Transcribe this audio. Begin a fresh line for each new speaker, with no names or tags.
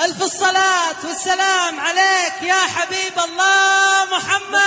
ألف الصلاة والسلام عليك يا حبيب الله محمد.